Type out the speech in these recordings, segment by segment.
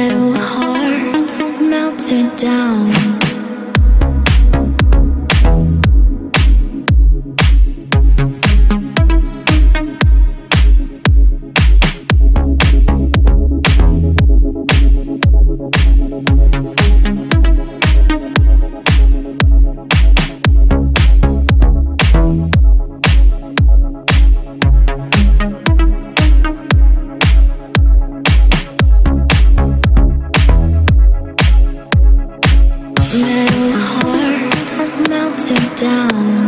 Metal hearts melted down. Down.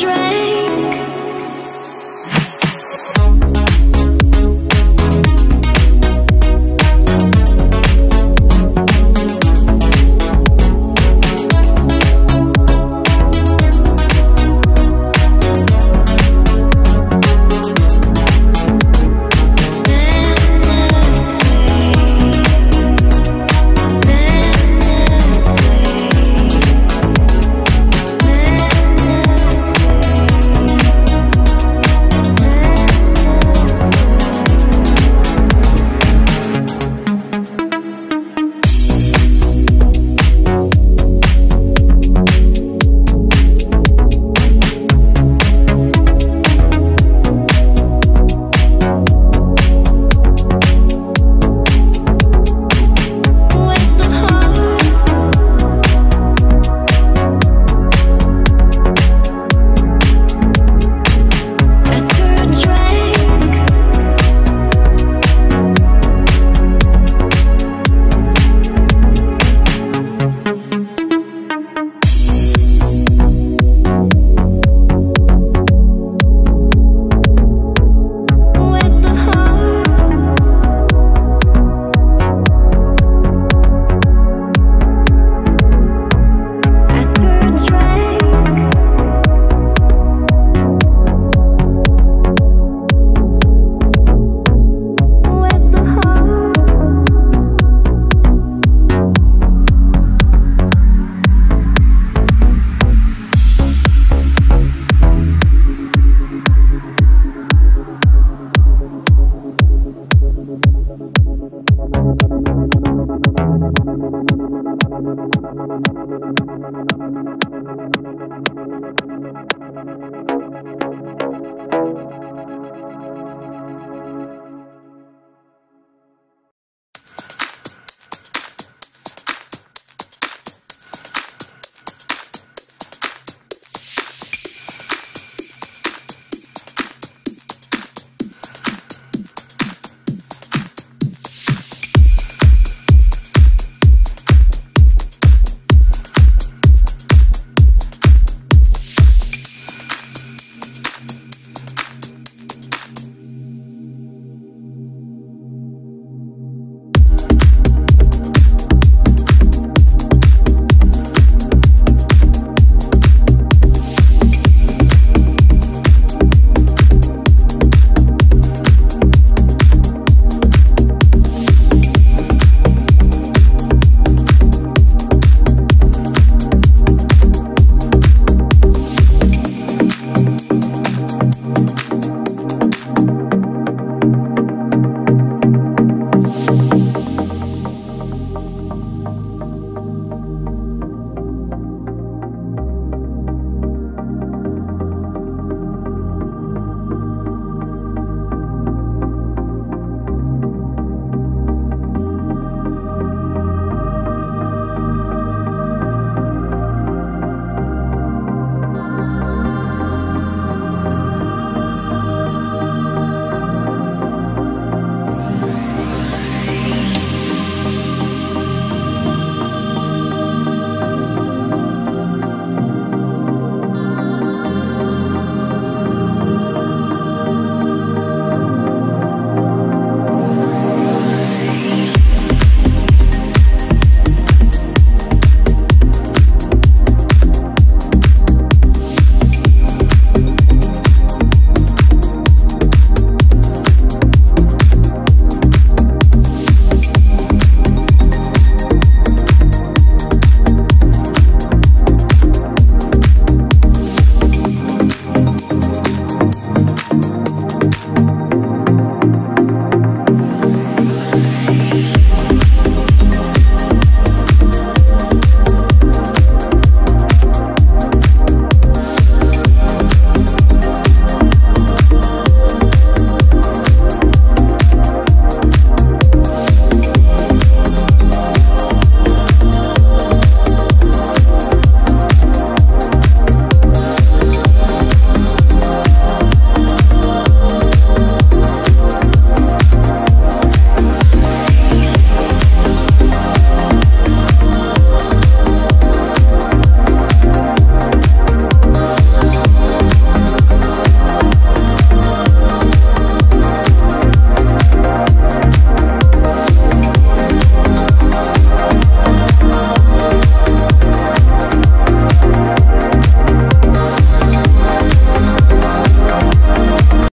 For